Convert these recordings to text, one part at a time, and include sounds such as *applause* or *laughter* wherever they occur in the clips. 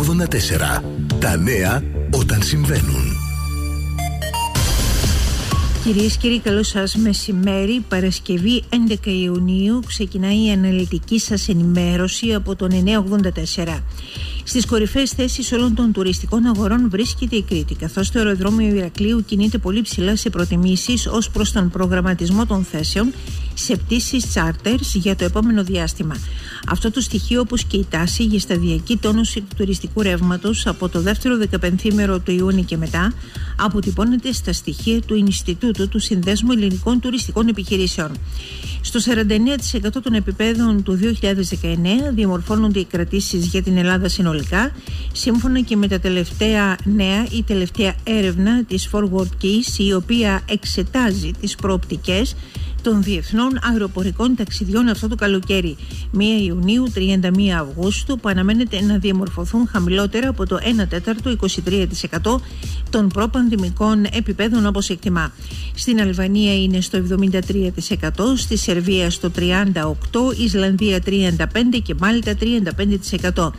984. Τα νέα όταν συμβαίνουν. Κυρίες και κύριοι, καλό σας μεσημέρι. Παρασκευή 11 Ιουνίου ξεκινάει η αναλυτική σας ενημέρωση από τον 984. Στις κορυφαίες θέσεις όλων των τουριστικών αγορών βρίσκεται η Κρήτη, καθώς το αεροδρόμιο Ηρακλείου κινείται πολύ ψηλά σε προτιμήσεις ως προς τον προγραμματισμό των θέσεων σε πτήσεις charters για το επόμενο διάστημα. Αυτό το στοιχείο, όπως και η τάση για σταδιακή τόνωση του τουριστικού ρεύματος από το δεύτερο δεκαπενθήμερο του Ιούνιου και μετά, αποτυπώνεται στα στοιχεία του Ινστιτούτου του Συνδέσμου Ελληνικών Τουριστικών Επιχειρήσεων. Στο 49% των επιπέδων του 2019 διαμορφώνονται οι κρατήσεις για την Ελλάδα συνολικά, σύμφωνα και με τα τελευταία νέα ή τελευταία έρευνα της Forward Keys, η οποία εξετάζει τις προοπτικές των διεθνών αεροπορικών ταξιδιών αυτό το καλοκαίρι 1 Ιουνίου 31 Αυγούστου που αναμένεται να διαμορφωθούν χαμηλότερα από το 1 τέταρτο 23% των προπανδημικών επιπέδων όπως εκτιμά. Στην Αλβανία είναι στο 73%, στη Σερβία στο 38%, Ισλανδία 35% και Μάλτα 35%.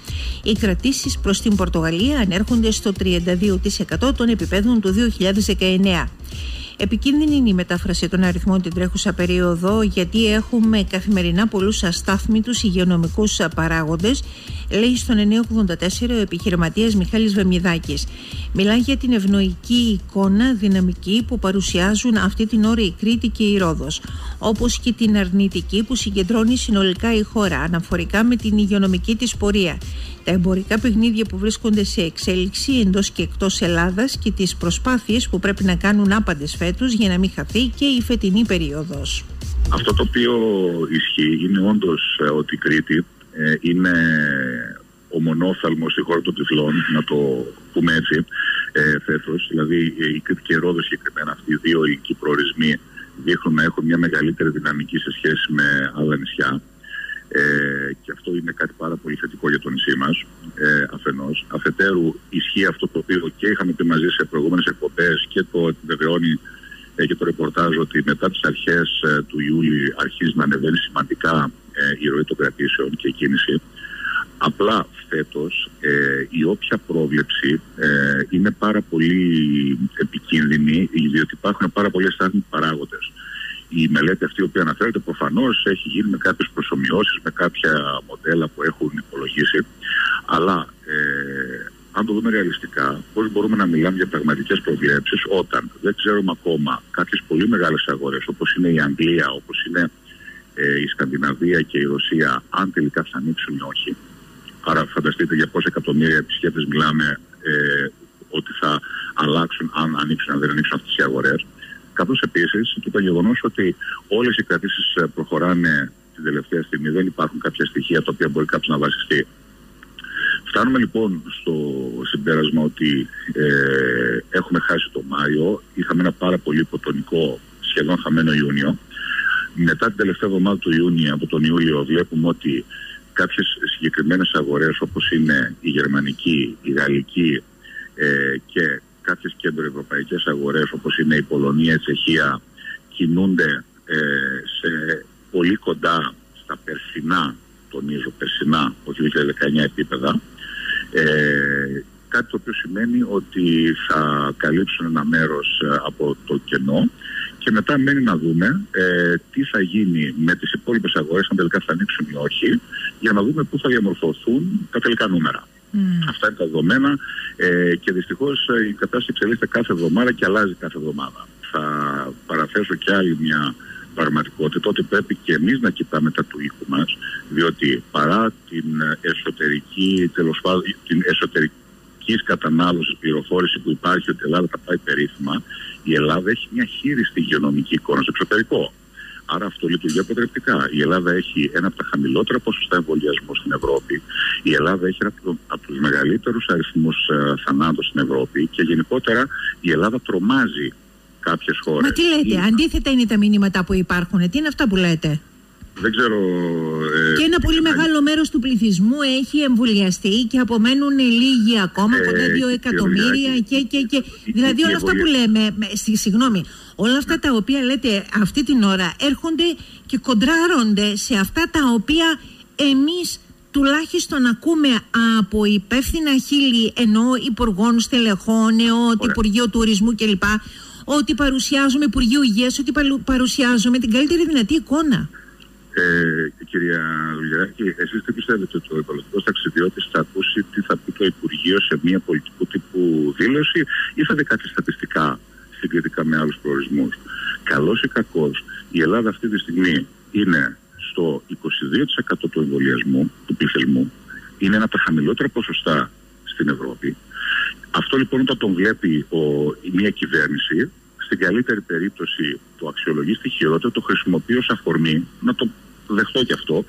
Οι κρατήσεις προς την Πορτογαλία ανέρχονται στο 32% των επιπέδων του 2019. Επικίνδυνη είναι η μετάφραση των αριθμών την τρέχουσα περίοδο γιατί έχουμε καθημερινά πολλούς αστάθμιτους υγειονομικούς παράγοντες λέει στον 984 ο επιχειρηματίας Μιχάλης Βεμιδάκης. Μιλάει για την ευνοϊκή εικόνα δυναμική που παρουσιάζουν αυτή την ώρα η Κρήτη και η Ρόδος όπως και την αρνητική που συγκεντρώνει συνολικά η χώρα αναφορικά με την υγειονομική της πορεία τα εμπορικά παιχνίδια που βρίσκονται σε εξέλιξη εντός και εκτός Ελλάδας και τις προσπάθειες που πρέπει να κάνουν άπαντες φέτος για να μην χαθεί και η φετινή περίοδος. Αυτό το οποίο ισχύει είναι όντως ε, ότι η Κρήτη ε, είναι ο μονόφθαλμος στη χώρα των τυφλών, να το πούμε έτσι, ε, φέτος. Δηλαδή η Κρήτη και η Ρόδος συγκεκριμένα αυτοί οι δύο ηλικοί προορισμοί δείχνουν να έχουν μια μεγαλύτερη δυναμική σε σχέση με άλλα νησιά. Ε, και αυτό είναι κάτι πάρα πολύ θετικό για το νησί μας. Ε, Αφενός. Αφετέρου, ισχύει αυτό το οποίο και είχαμε πει μαζί σε προηγούμενες εκπομπές και το επιβεβαιώνει ε, και το ρεπορτάζ ότι μετά τις αρχές ε, του Ιούλη αρχίζει να ανεβαίνει σημαντικά ε, η ροή των κρατήσεων και η κίνηση. Απλά φέτος ε, η όποια πρόβλεψη είναι πάρα πολύ επικίνδυνη διότι υπάρχουν πάρα πολλές στάθμοι παράγοντες η μελέτη αυτή που αναφέρεται προφανώς έχει γίνει με κάποιες προσωμιώσεις, με κάποια μοντέλα που έχουν υπολογίσει. Αλλά ε, αν το δούμε ρεαλιστικά, πώς μπορούμε να μιλάμε για πραγματικές προβλέψεις όταν δεν ξέρουμε ακόμα κάποιες πολύ μεγάλες αγορές όπως είναι η Αγγλία, όπως είναι ε, η Σκανδιναβία και η Ρωσία, αν τελικά θα ανοίξουν ή όχι. Άρα, φανταστείτε για πόσα εκατομμύρια επισκέπτες μιλάμε ε, ότι θα αλλάξουν αν ανοίξουν, αν δεν ανοίξουν αυτές οι αγορές. Καθώς επίσης και το γεγονός ότι όλες οι κρατήσεις ε, προχωράνε την τελευταία στιγμή, δεν υπάρχουν κάποια στοιχεία τα οποία μπορεί κάποιος να βασιστεί. Φτάνουμε λοιπόν στο συμπέρασμα ότι ε, έχουμε χάσει το Μάιο, είχαμε ένα πάρα πολύ υποτονικό, σχεδόν χαμένο Ιούνιο. Μετά την τελευταία εβδομάδα του Ιούνιου, από τον Ιούλιο, βλέπουμε ότι κάποιες συγκεκριμένες αγορές όπως είναι η γερμανική, η γαλλική ε, και κάποιες κέντροευρωπαϊκές αγορές όπως είναι η Πολωνία, η Τσεχία κινούνται ε, σε πολύ κοντά στα περσινά, τονίζω περσινά, όχι 2019 επίπεδα ε, κάτι το οποίο σημαίνει ότι θα καλύψουν ένα μέρος ε, από το κενό και μετά μένει να δούμε ε, τι θα γίνει με τις υπόλοιπες αγορές αν τελικά θα ανοίξουν ή όχι για να δούμε πού θα διαμορφωθούν τα τελικά νούμερα. Mm. Αυτά είναι τα δεδομένα ε, και δυστυχώς ε, η κατάσταση εξελίσσεται κάθε εβδομάδα και αλλάζει κάθε εβδομάδα. Θα παραθέσω και άλλη μια πραγματικότητα ότι πρέπει και εμείς να κοιτάμε τα του οίκου μας διότι παρά την εσωτερική, τέλος πάντων, την εσωτερική κατανάλωση πληροφόρηση που υπάρχει ότι η Ελλάδα θα πάει περίφημα, η Ελλάδα έχει μια χείριστη υγειονομική εικόνα στο εξωτερικό. Άρα αυτό λειτουργεί αποτρεπτικά. Η Ελλάδα έχει ένα από τα χαμηλότερα ποσοστά εμβολιασμού στην Ευρώπη. Η Ελλάδα έχει ένα από τους μεγαλύτερους αριθμούς ε, θανάτων στην Ευρώπη και γενικότερα η Ελλάδα τρομάζει κάποιες χώρες. Μα τι λέτε, αντίθετα είναι τα μηνύματα που υπάρχουν. Τι είναι αυτά που λέτε; Δεν ξέρω. Ε, και ένα πολύ μεγάλο μέρος του πληθυσμού έχει εμβολιαστεί και απομένουν λίγοι ακόμα, ε, κοντά δύο εκατομμύρια. Και, και, και, δηλαδή όλα αυτά που λέμε, συγγνώμη, όλα αυτά τα οποία λέτε αυτή την ώρα έρχονται και κοντράρονται σε αυτά τα οποία εμείς τουλάχιστον ακούμε από υπεύθυνα χείλη ενώ υπουργών, στελεχών, ότι Υπουργείο Τουρισμού κλπ. Ότι παρουσιάζουμε Υπουργείο Υγείας, ότι παρουσιάζουμε την καλύτερη δυνατή εικόνα. Ε, κυρία Δουλειάκη, εσείς τι πιστεύετε ότι ο υπολογιστικός ταξιδιώτης θα ακούσει τι θα πει το Υπουργείο σε μια πολιτικού τύπου δήλωση ή θα δει κάτι στατιστικά συγκριτικά με άλλους προορισμούς; Καλός ή κακός, η Ελλάδα αυτή τη στιγμή είναι στο 22% του εμβολιασμού, του πληθυσμού. Είναι ένα από τα χαμηλότερα ποσοστά στην Ευρώπη. Αυτό λοιπόν όταν τον βλέπει ο, μια κυβέρνηση, στην καλύτερη περίπτωση το αξιολογείς, στη χειρότερη το χρησιμοποιεί ως αφορμή, να το δεχτώ και αυτό,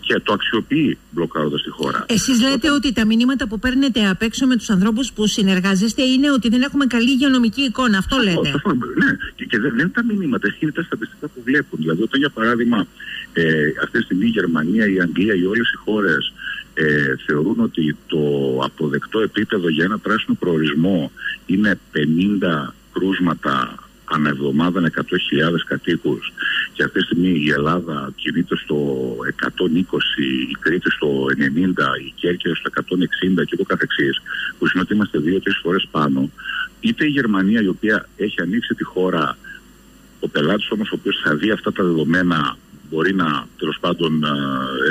και το αξιοποιεί μπλοκάροντας τη χώρα. Εσείς λέτε ότι τα μηνύματα που παίρνετε απ' έξω με τους ανθρώπους που συνεργάζεστε είναι ότι δεν έχουμε καλή υγειονομική εικόνα. Αυτό λέτε. Αυτό, ναι, και, και δεν είναι τα μηνύματα, είναι τα στατιστικά που βλέπουν. Δηλαδή, όταν για παράδειγμα ε, αυτή τη στιγμή η Γερμανία, η Αγγλία, οι όλες οι χώρες ε, θεωρούν ότι το αποδεκτό επίπεδο για ένα πράσινο προορισμό είναι 50 κρούσματα ανά εβδομάδα 100.000 κατοίκους. Και αυτή τη στιγμή η Ελλάδα κινείται στο 120, η Κρήτη στο 90, η Κέρκυρα στο 160 και το καθεξής που σημαίνει ότι είμαστε δύο-τρεις φορές πάνω. Είτε η Γερμανία η οποία έχει ανοίξει τη χώρα ο πελάτης όμως ο οποίος θα δει αυτά τα δεδομένα μπορεί να τέλος πάντων ε,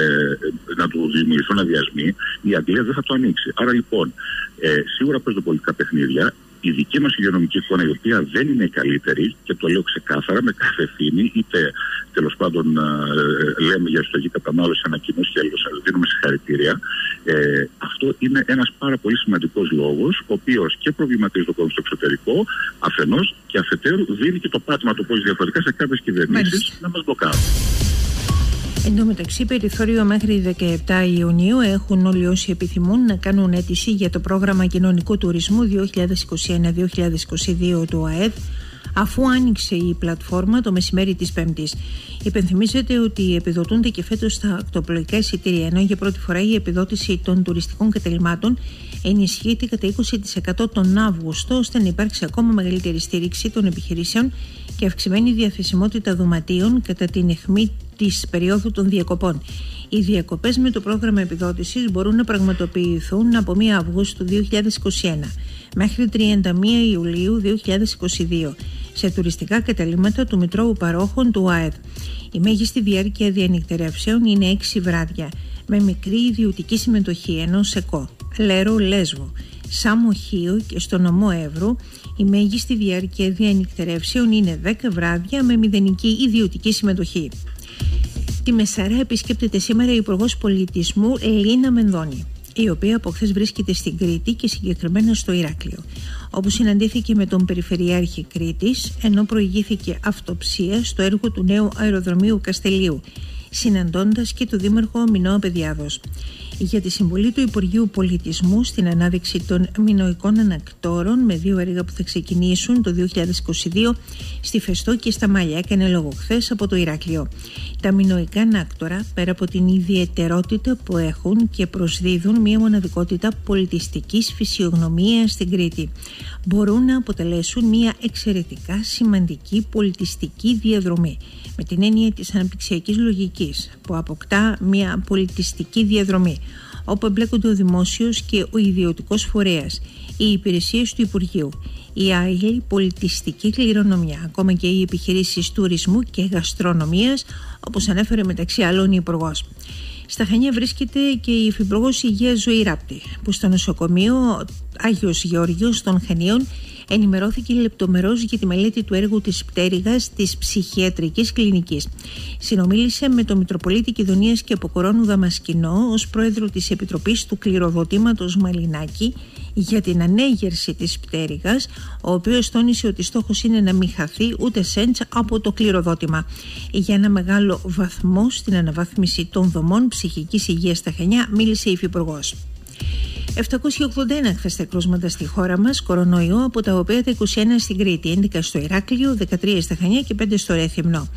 ε, να του δημιουργηθούν αδειασμοί, η Αγγλία δεν θα το ανοίξει. Άρα λοιπόν, ε, σίγουρα παίζονται πολιτικά παιχνίδια η δική μας υγειονομική εικόνα, η οποία δεν είναι η καλύτερη, και το λέω ξεκάθαρα με κάθε ευθύνη, είτε τέλος πάντων ε, λέμε για εσωτερική κατανάλωσης ανακοινώσεις και άλλο, δίνουμε συγχαρητήρια. Ε, αυτό είναι ένας πάρα πολύ σημαντικός λόγος, ο οποίος και προβληματίζει το κόσμο στο εξωτερικό, αφενός και αφετέρου δίνει και το πάτημα το πώς διαφορετικά σε κάποιες κυβερνήσεις να μας μπλοκάρουν. Εν τω μεταξύ, περιθώριο μέχρι 17 Ιουνίου έχουν όλοι όσοι επιθυμούν να κάνουν αίτηση για το πρόγραμμα κοινωνικού τουρισμού 2021-2022 του ΑΕΔ αφού άνοιξε η πλατφόρμα το μεσημέρι της Πέμπτης. Υπενθυμίζεται ότι επιδοτούνται και φέτος τα ακτοπλοϊκά εισιτήρια, ενώ για πρώτη φορά η επιδότηση των τουριστικών κατελημάτων ενισχύεται κατά 20% τον Αύγουστο, ώστε να υπάρξει ακόμα μεγαλύτερη στήριξη των επιχειρήσεων και αυξημένη διαθεσιμότητα δωματίων κατά την αιχμή της περίοδου των διακοπών. Οι διακοπές με το πρόγραμμα επιδότησης μπορούν να πραγματοποιηθούν από 1 Αυγούστου 2021 μέχρι 31 Ιουλίου 2022 σε τουριστικά καταλήμματα του Μητρώου Παρόχων του ΑΕΔ. Η μέγιστη διάρκεια διανυκτερεύσεων είναι 6 βράδια με μικρή ιδιωτική συμμετοχή ενός ΕΚΟ, Λέρο Λέσβο, Σάμο Χίου και στο νομό Εύρου η μέγιστη διάρκεια διανυκτερεύσεων είναι 10 βράδια με μηδενική ιδιωτική συμμετοχή. Τη Μεσαρά επισκέπτεται σήμερα η Υπουργός Πολιτισμού Ελίνα Μενδώνη, η οποία από χθες βρίσκεται στην Κρήτη και συγκεκριμένα στο Ηράκλειο, όπου συναντήθηκε με τον Περιφερειάρχη Κρήτης, ενώ προηγήθηκε αυτοψία στο έργο του νέου αεροδρομίου Καστελίου, συναντώντας και τον Δήμαρχο Μινώα Παιδιάδος για τη συμβολή του Υπουργείου Πολιτισμού στην ανάδειξη των μινοϊκών ανακτόρων με δύο έργα που θα ξεκινήσουν το 2022 στη Φεστό και στα Μαλιά έκανε λόγο χθες από το Ηράκλειο. Τα μινοϊκά ανάκτορα, πέρα από την ιδιαιτερότητα που έχουν και προσδίδουν μια μοναδικότητα πολιτιστικής φυσιογνωμίας στην Κρήτη, μπορούν να αποτελέσουν μια εξαιρετικά σημαντική πολιτιστική διαδρομή με την έννοια της αναπτυξιακής λογικής που αποκτά μια πολιτιστική διαδρομή όπου εμπλέκονται ο δημόσιος και ο ιδιωτικός φορέας, οι υπηρεσίες του Υπουργείου, η άλλη πολιτιστική κληρονομιά, ακόμα και οι επιχειρήσεις τουρισμού και γαστρονομίας, όπως ανέφερε μεταξύ άλλων η υπουργός. Στα Χανιά βρίσκεται και η Υφυπουργός Υγείας Ζωή Ράπτη, που στο νοσοκομείο Άγιος Γεώργιος των Χανίων ενημερώθηκε λεπτομερώς για τη μελέτη του έργου της πτέρυγας της ψυχιατρικής κλινικής. Συνομίλησε με τον Μητροπολίτη Κιδωνίας και Αποκορώνου Δαμασκηνό ως πρόεδρο της Επιτροπής του Κληροδοτήματος Μαλινάκη για την ανέγερση της πτέρυγας, ο οποίος τόνισε ότι στόχος είναι να μην χαθεί ούτε σέντς από το κληροδότημα. Για ένα μεγάλο βαθμό στην αναβάθμιση των δομών ψυχικής υγείας στα Χανιά μίλησε η Υφυπουργός. 781 χθες τα κρούσματα στη χώρα μας κορονοϊό, από τα οποία τα 21 στην Κρήτη, 11 στο Ηράκλειο, 13 στα Χανιά και 5 στο Ρέθυμνο.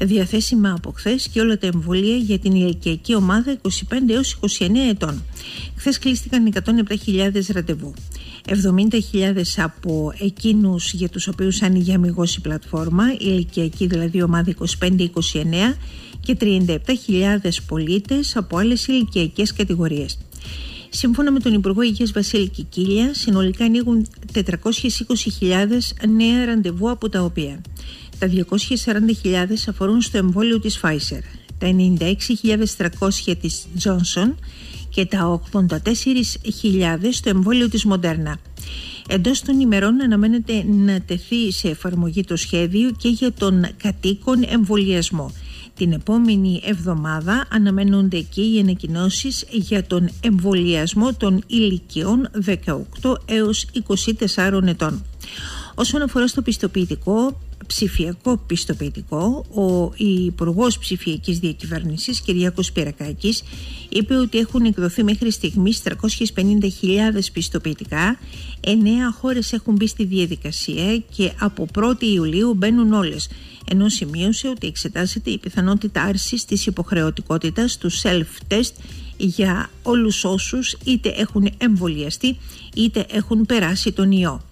Διαθέσιμα από χθες και όλα τα εμβόλια για την ηλικιακή ομάδα 25 έως 29 ετών. Χθες κλείστηκαν 107.000 ραντεβού. 70.000 από εκείνους για τους οποίους άνοιγε αμυγό η πλατφόρμα, η ηλικιακή δηλαδή ομάδα 25-29 και 37.000 πολίτες από άλλες ηλικιακές κατηγορίες. Σύμφωνα με τον Υπουργό Υγείας Βασίλη Κικίλια, συνολικά ανοίγουν 420.000 νέα ραντεβού από τα οποία τα 240.000 αφορούν στο εμβόλιο της Pfizer, τα 96.300 της Johnson και τα 84.000 στο εμβόλιο της Moderna. Εντός των ημερών αναμένεται να τεθεί σε εφαρμογή το σχέδιο και για τον κατοίκον εμβολιασμό. Την επόμενη εβδομάδα αναμένονται και οι ανακοινώσεις για τον εμβολιασμό των ηλικιών 18 έως 24 ετών. Όσον αφορά στο πιστοποιητικό, ψηφιακό πιστοποιητικό, ο Υπουργός Ψηφιακής Διακυβέρνησης, Κυριάκος Πυρακάκης, είπε ότι έχουν εκδοθεί μέχρι στιγμής 350.000 πιστοποιητικά. Εννέα χώρες έχουν μπει στη διαδικασία και από 1η Ιουλίου μπαίνουν όλες. Ενώ σημείωσε ότι εξετάζεται η πιθανότητα άρσης της υποχρεωτικότητας του self-test για όλους όσους είτε έχουν εμβολιαστεί είτε έχουν περάσει τον ιό.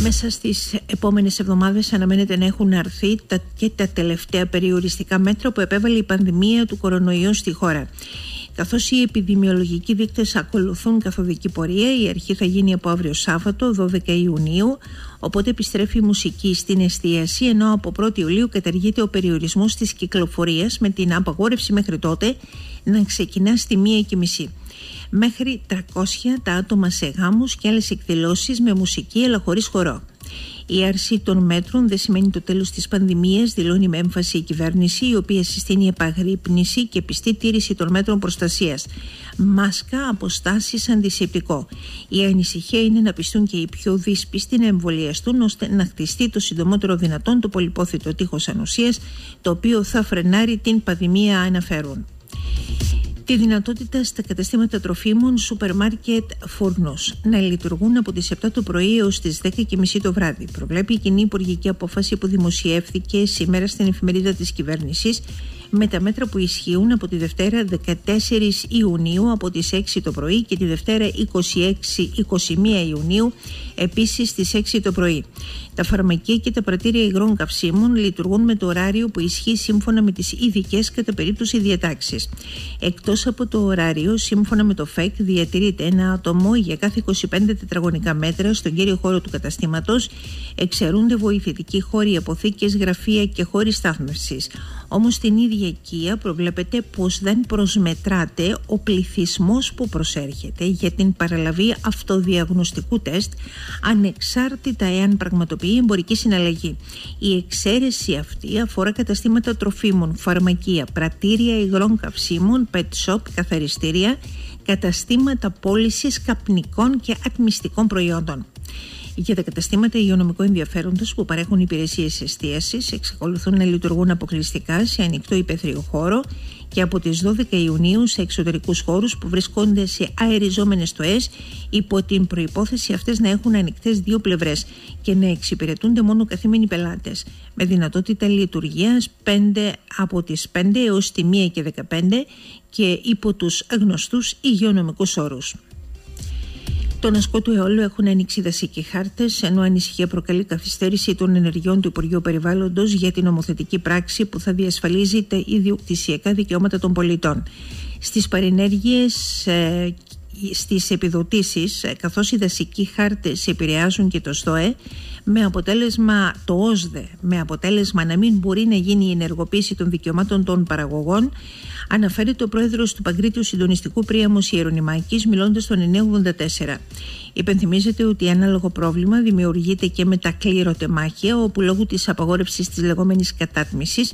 Μέσα στις επόμενες εβδομάδες αναμένεται να έχουν αρθεί τα, και τα τελευταία περιοριστικά μέτρα που επέβαλε η πανδημία του κορονοϊού στη χώρα. Καθώς οι επιδημιολογικοί δείκτες ακολουθούν καθοδική πορεία, η αρχή θα γίνει από αύριο Σάββατο, 12 Ιουνίου, οπότε επιστρέφει η μουσική στην εστίαση, ενώ από 1η Ιουλίου καταργείται ο περιορισμός της κυκλοφορίας με την απαγόρευση μέχρι τότε να ξεκινά στη 1.30 μέχρι 300 τα άτομα σε γάμους και άλλες εκδηλώσεις με μουσική αλλά χωρίς χορό. Η άρση των μέτρων δεν σημαίνει το τέλος της πανδημίας, δηλώνει με έμφαση η κυβέρνηση, η οποία συστήνει επαγρύπνηση και πιστή τήρηση των μέτρων προστασίας. Μάσκα, αποστάσεις, αντισηπτικό. Η ανησυχία είναι να πιστούν και οι πιο δύσπιστοι να εμβολιαστούν ώστε να χτιστεί το συντομότερο δυνατόν το πολυπόθητο τείχος ανοσίας, το οποίο θα φρενάρει την πανδημία, αναφέρουν τη δυνατότητα στα καταστήματα τροφίμων σούπερ μάρκετ φούρνος να λειτουργούν από τις 7 το πρωί έως τις 10.30 το βράδυ. Προβλέπει η κοινή υπουργική απόφαση που δημοσιεύθηκε σήμερα στην εφημερίδα της κυβέρνησης με τα μέτρα που ισχύουν από τη Δευτέρα 14 Ιουνίου από τις 6 το πρωί και τη Δευτέρα 26-21 Ιουνίου επίσης στις 6 το πρωί. Τα φαρμακεία και τα πρατήρια υγρών καυσίμων λειτουργούν με το ωράριο που ισχύει σύμφωνα με τις ειδικές κατά περίπτωση διατάξεις. Εκτός από το ωράριο, σύμφωνα με το ΦΕΚ, διατηρείται ένα άτομο για κάθε 25 τετραγωνικά μέτρα στον κύριο χώρο του καταστήματος, εξαιρούνται βοηθητικοί χώροι, αποθήκες, γραφεία και χώροι στάθμευσης. Όμως στην ίδια οικία προβλέπεται πως δεν προσμετράται ο πληθυσμός που προσέρχεται για την παραλαβή αυτοδιαγνωστικού τεστ ανεξάρτητα εάν πραγματοποιεί εμπορική συναλλαγή. Η εξαίρεση αυτή αφορά καταστήματα τροφίμων, φαρμακεία, πρατήρια υγρών καυσίμων, pet shop, καθαριστήρια, καταστήματα πώλησης καπνικών και ατμιστικών προϊόντων. Για τα καταστήματα υγειονομικού ενδιαφέροντος που παρέχουν υπηρεσίες εστίασης εξακολουθούν να λειτουργούν αποκλειστικά σε ανοιχτό υπαίθριο χώρο και από τις 12 Ιουνίου σε εξωτερικούς χώρους που βρίσκονται σε αεριζόμενες στοές υπό την προϋπόθεση αυτές να έχουν ανοιχτές δύο πλευρές και να εξυπηρετούνται μόνο καθήμενοι πελάτες με δυνατότητα λειτουργίας 5 από τις 5 έως τη 1 και 15 και υπό τους γνωστούς υγειονομικούς όρους. Τον ασκό του αιώλου έχουν ανοίξει δασικοί χάρτες, ενώ ανησυχία προκαλεί καθυστέρηση των ενεργειών του Υπουργείου Περιβάλλοντος για την νομοθετική πράξη που θα διασφαλίζει τα ιδιοκτησιακά δικαιώματα των πολιτών. Στις παρενέργειες ε, στις επιδοτήσεις ε, καθώς οι δασικοί χάρτες επηρεάζουν και το ΣΤΟΕ με αποτέλεσμα το ΩΣΔΕ, με αποτέλεσμα να μην μπορεί να γίνει η ενεργοποίηση των δικαιωμάτων των παραγωγών αναφέρεται ο πρόεδρος του Παγκρίτιου Συντονιστικού Πρίαμου Ιερονιμάκη, μιλώντας στον 984. Υπενθυμίζεται ότι ανάλογο πρόβλημα δημιουργείται και με τα κλήροτεμάχια, όπου λόγω της απαγόρευσης της λεγόμενης κατάτμισης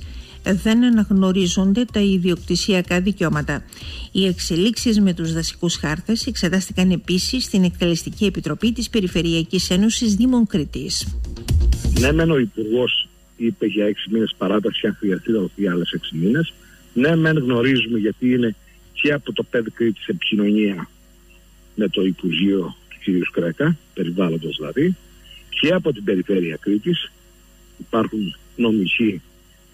δεν αναγνωρίζονται τα ιδιοκτησιακά δικαιώματα. Οι εξελίξεις με τους δασικούς χάρτες εξετάστηκαν επίσης στην Εκτελεστική Επιτροπή της Περιφερειακής Ένωσης Δήμων Κρήτη. Ναι, μεν ο Υπουργός είπε για έξι μήνες παράταση, αν χρειαστεί για άλλες έξι μήνες. Ναι, μεν γνωρίζουμε γιατί είναι και από το ΠΕΔ Κρήτης επικοινωνία με το Υπουργείο του κ. Κρέκα, περιβάλλοντος δηλαδή, και από την Περιφέρεια Κρήτης υπάρχουν νομικοί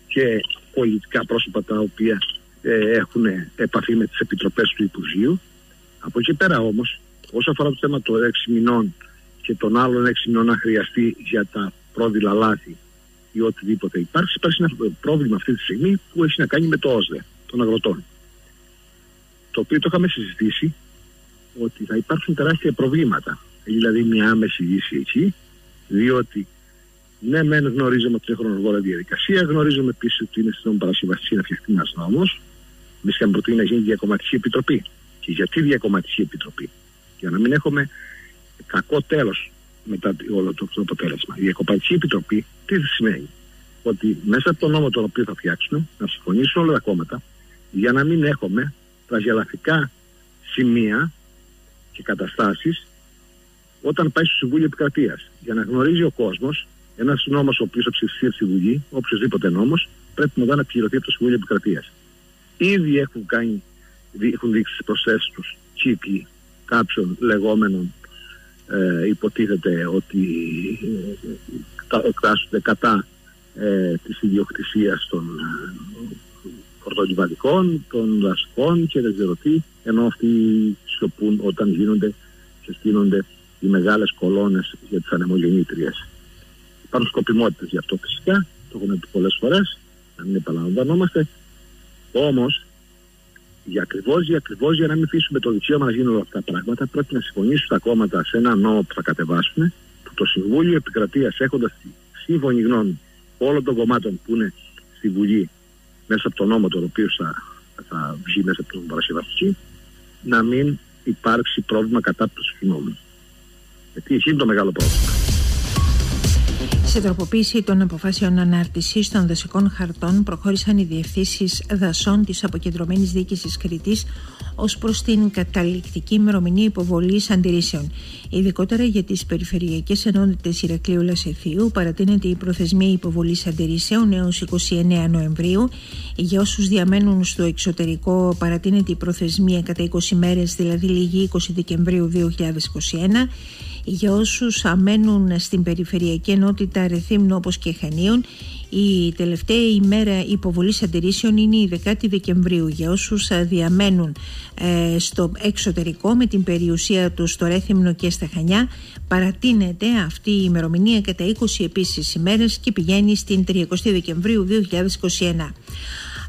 και πολιτικά πρόσωπα τα οποία ε, έχουν επαφή με τις επιτροπές του Υπουργείου. Από εκεί πέρα όμως, όσο αφορά το θέμα των έξι μηνών και των άλλων έξι μηνών να χρειαστεί για τα πρόδειλα λάθη ή οτιδήποτε υπάρξει, υπάρχει ένα πρόβλημα αυτή τη στιγμή που έχει να κάνει με το ΩΣΔΕ των αγροτών. Το οποίο το είχαμε συζητήσει ότι θα υπάρξουν τεράστια προβλήματα. Δηλαδή μια άμεση λύση εκεί, διότι ναι, μεν γνωρίζουμε ότι είναι χρονοβόρα διαδικασία, γνωρίζουμε επίσης ότι είναι στην παρασυμβαστική να φτιαχτεί ένας νόμος. Εμεί είχαμε προτείνει να γίνει διακομματική επιτροπή. Και γιατί διακομματική επιτροπή, Για να μην έχουμε κακό τέλος μετά όλο το, το αποτέλεσμα. Η διακομματική επιτροπή τι σημαίνει, Ότι μέσα από τον νόμο τον οποίο θα φτιάξουμε, να συμφωνήσουν όλα τα κόμματα για να μην έχουμε τα γελαφικά σημεία και καταστάσεις όταν πάει στο Συμβούλιο Επικρατείας. Για να γνωρίζει ο κόσμος ένας νόμος ο οποίος θα ψηφιστεί στη Βουλή, οποιοδήποτε νόμος, πρέπει να να πληρωθεί από το Συμβούλιο Επικρατείας. Ήδη έχουν, κάνει, έχουν δείξει τι προσθέσεις τους κύκλοι κάποιων λεγόμενων ε, υποτίθεται ότι ε, εκτάσσονται κατά ε, της ιδιοκτησίας των πορτογιβαλικών, των δασικών και δεν ξέρω τι, ενώ αυτοί σιωπούν όταν γίνονται και στείνονται οι μεγάλες κολόνες για τις ανεμογεννήτριες. Υπάρχουν σκοπιμότητες γι' αυτό φυσικά, το έχουμε πει πολλές φορές, να μην επαναλαμβανόμαστε. Όμως, για ακριβώς για, ακριβώς για να μην αφήσουμε το δικαίωμα να γίνουν όλα αυτά τα πράγματα, πρέπει να συμφωνήσουν τα κόμματα σε ένα νόμο που θα κατεβάσουν, που το Συμβούλιο Επικρατείας έχοντας τη σύμφωνη γνώμη όλων των κομμάτων που είναι στη Βουλή μέσα από τον νόμο το οποίο θα, θα βγει μέσα από τον Παρασκευαστική, να μην υπάρξει πρόβλημα κατάπτωση του νόμου. Γιατί εκεί είναι το μεγάλο πρόβλημα. Σε τροποποίηση των αποφάσεων ανάρτησης των δασικών χαρτών προχώρησαν οι διευθύνσεις δασών της αποκεντρωμένης διοίκησης Κρήτης ως προς την καταληκτική ημερομηνία υποβολής αντιρρήσεων. Ειδικότερα για τις περιφερειακές ενότητες Ηρακλείου Λασεθίου παρατείνεται η προθεσμία υποβολής αντιρρήσεων έως 29 Νοεμβρίου. Για όσους διαμένουν στο εξωτερικό παρατείνεται η προθεσμία κατά 20 μέρες, δηλαδή λίγη 20 Δεκεμβρίου 2021 για όσους αμένουν στην περιφερειακή ενότητα Ρεθύμνου όπως και Χανίων η τελευταία ημέρα υποβολής αντιρρήσεων είναι η 10η Δεκεμβρίου για όσους διαμένουν ε, στο εξωτερικό με την περιουσία τους στο Ρέθυμνο και στα Χανιά παρατείνεται αυτή η ημερομηνία κατά 20 επίσης ημέρες και πηγαίνει στην 30 Δεκεμβρίου 2021.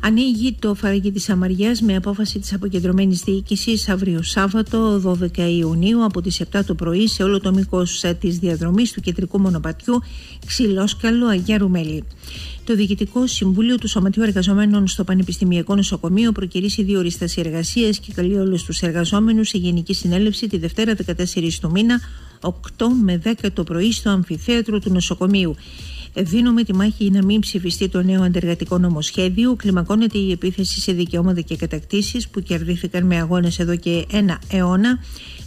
Ανοίγει το φαραγγί της Αμαριάς με απόφαση της αποκεντρωμένης διοίκησης αύριο Σάββατο 12 Ιουνίου από τις 7 το πρωί σε όλο το μήκος της διαδρομής του κεντρικού μονοπατιού Ξυλόσκαλο Αγία Ρουμέλη. Το Διοικητικό Συμβούλιο του Σωματείου Εργαζομένων στο Πανεπιστημιακό Νοσοκομείο προκυρήσει δύο ορίσταση εργασία και καλεί όλους τους εργαζόμενους σε Γενική Συνέλευση τη Δευτέρα 14 του μήνα, 8 με 10 το πρωί στο αμφιθέατρο του νοσοκομείου. Δίνουμε τη μάχη για να μην ψηφιστεί το νέο αντεργατικό νομοσχέδιο. Κλιμακώνεται η επίθεση σε δικαιώματα και κατακτήσεις που κερδίθηκαν με αγώνες εδώ και ένα αιώνα.